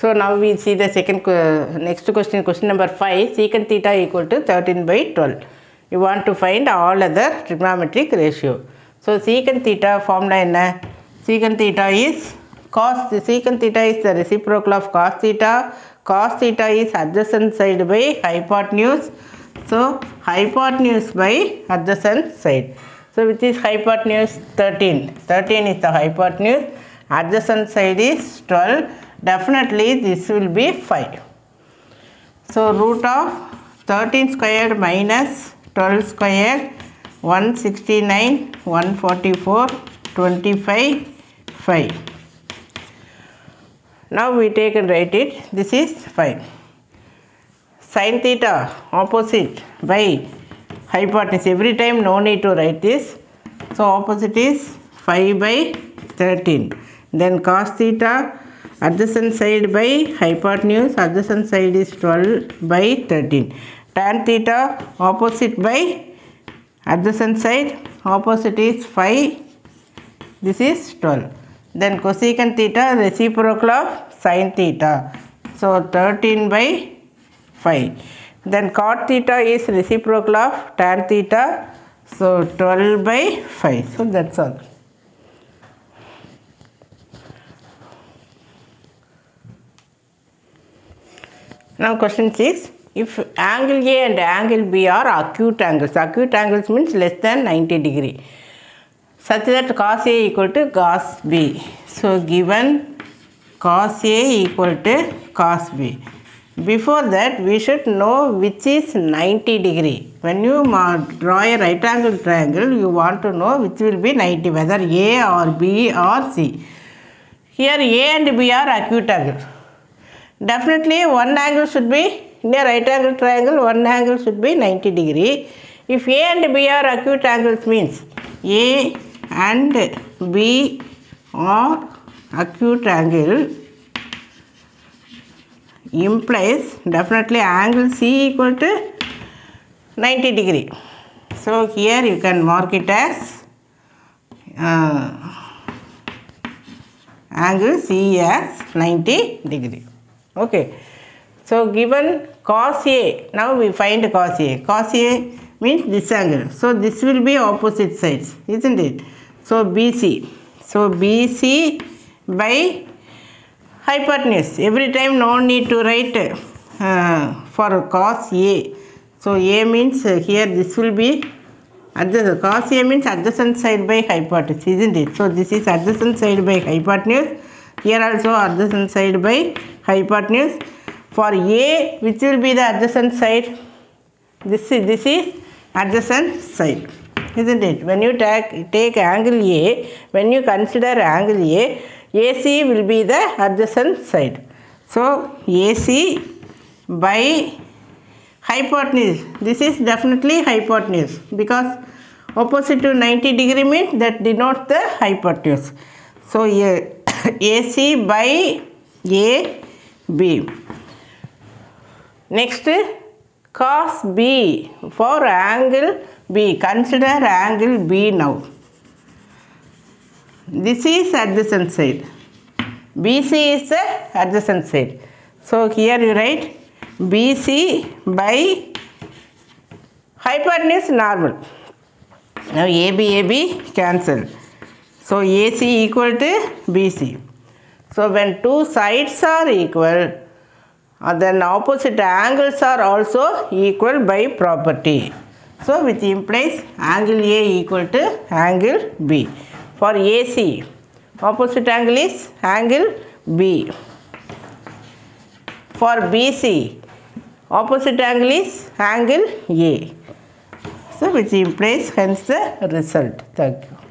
So now we see the second next question, question number 5, secant theta equal to 13 by 12. You want to find all other trigonometric ratio. So secant theta formula enna? Secant theta is cos, secant theta is the reciprocal of cos theta. Cos theta is adjacent side by hypotenuse. So hypotenuse by adjacent side. So which is hypotenuse 13. 13 is the hypotenuse. Adjacent side is 12 Definitely this will be 5. So root of 13 squared minus 12 squared 169, 144, 25, 5. Now we take and write it. This is 5. Sin theta opposite by hypotenuse. Every time no need to write this. So opposite is 5 by 13. Then cos theta adjacent side by hypotenuse. Adjacent side is 12 by 13. Tan theta opposite by adjacent side. Opposite is 5 this is 12 then cosecant theta reciprocal of sin theta so 13 by 5 then cot theta is reciprocal of tan theta so 12 by 5 so that's all now question 6 if angle a and angle b are acute angles acute angles means less than 90 degree such that cos A equal to cos B. So given cos A equal to cos B. Before that we should know which is 90 degree. When you draw a right angle triangle you want to know which will be 90 whether A or B or C. Here A and B are acute angle. Definitely one angle should be in a right angle triangle one angle should be 90 degree. If A and B are acute angles means A and B are acute angle implies definitely angle C equal to 90 degree. So here you can mark it as uh, angle C as 90 degree. Okay. So given cos A, now we find cos A. Cos A means this angle. So this will be opposite sides, isn't it? So BC. So BC by hypotenuse. Every time no need to write uh, for cos A. So A means uh, here this will be adjacent. Cos A means adjacent side by hypotenuse, isn't it? So this is adjacent side by hypotenuse. Here also adjacent side by hypotenuse. For A, which will be the adjacent side? This is this is adjacent side, isn't it? When you take take angle A, when you consider angle A, AC will be the adjacent side. So AC by hypotenuse. This is definitely hypotenuse because opposite to 90 degree means that denotes the hypotenuse. So A, AC by AB. Next cos B for angle B. Consider angle B now. This is adjacent side. BC is the adjacent side. So here you write BC by hypotenuse normal. Now AB AB cancel. So AC equal to BC. So when two sides are equal, uh, then opposite angles are also equal by property. So which implies angle A equal to angle B. For AC, opposite angle is angle B. For BC, opposite angle is angle A. So which implies hence the result. Thank you.